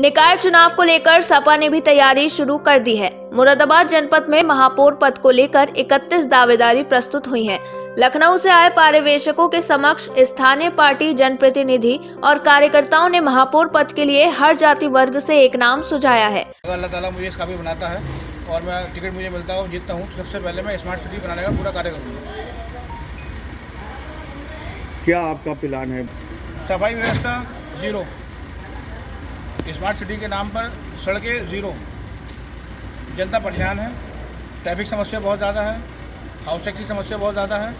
निकाय चुनाव को लेकर सपा ने भी तैयारी शुरू कर दी है। मुरादाबाद जनपद में महापौर पद को लेकर 31 दावेदारी प्रस्तुत हुई हैं। लखनऊ से आए पर्यवेक्षकों के समक्ष स्थानीय पार्टी जनप्रतिनिधि और कार्यकर्ताओं ने महापौर पद के लिए हर जाति वर्ग से एक नाम सुझाया है। अल्लाह ताला मुझे इस काबिल बनाता है और मैं टिकट मुझे मिलता हूँ जीतता हूँ तो सबसे पहले मैं स्मार्ट सिटी बनाने का पूरा कार्य करूँगा। क्या आपका प्लान है? सफ़ाई व्यवस्था ज़ीरो। स्मार्ट सिटी के नाम पर सड़कें ज़ीरो। जनता परेशान है, ट्रैफ़िक समस्या बहुत ज़्यादा है, हाउस टैक्स की समस्या बहुत ज़्यादा है।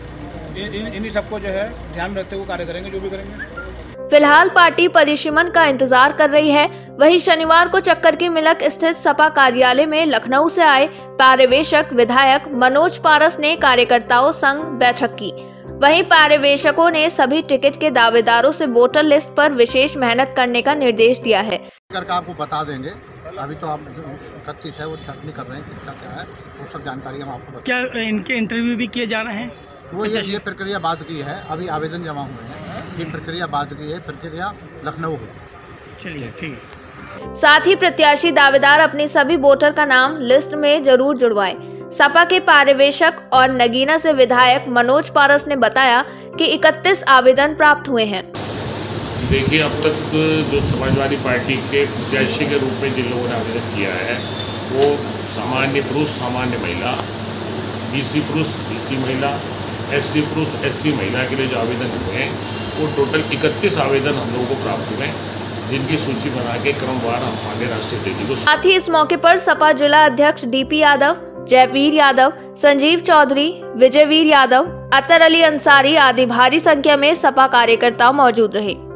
इन, इन- इन्हीं सबको जो है ध्यान में रखते हुए कार्य करेंगे, जो भी करेंगे। फ़िलहाल पार्टी परिसीमन का इंतज़ार कर रही है। वहीं शनिवार को चक्कर की मिलक स्थित सपा कार्यालय में लखनऊ से आए पर्यवेक्षक विधायक मनोज पारस ने कार्यकर्ताओं संग बैठक की। वहीं पर्यवेक्षकों ने सभी टिकट के दावेदारों से वोटर लिस्ट पर विशेष मेहनत करने का निर्देश दिया है। आपको बता देंगे अभी तो आप जो इकतीस है वो छटनी कर रहे हैं किसका क्या है वो सब जानकारी हम आपको क्या इनके इंटरव्यू भी किए जा रहे हैं? वो ये ये प्रक्रिया बाद की है अभी आवेदन जमा हुए हैं। ये प्रक्रिया बाद की है प्रक्रिया लखनऊ हुई चलिए ठीक। साथ ही प्रत्याशी दावेदार अपने सभी वोटर का नाम लिस्ट में ज़रूर जुड़वाएँ। सपा के पर्यवेक्षक और नगीना से विधायक मनोज पारस ने बताया कि 31 आवेदन प्राप्त हुए हैं। देखिए अब तक जो समाजवादी पार्टी के प्रत्याशी के रूप में जिन लोगों ने आवेदन किया है वो सामान्य पुरुष सामान्य महिला बीसी पुरुष बीसी महिला एससी पुरुष एससी महिला के लिए जो आवेदन हुए हैं वो टोटल 31 आवेदन हम लोगों को प्राप्त हुए जिनकी सूची बना के क्रमवार हम आगे राष्ट्रीय को साथ ही इस मौके पर सपा जिला अध्यक्ष डीपी यादव, जयवीर यादव, संजीव चौधरी, विजयवीर यादव, अतर अली अंसारी आदि भारी संख्या में सपा कार्यकर्ता मौजूद रहे।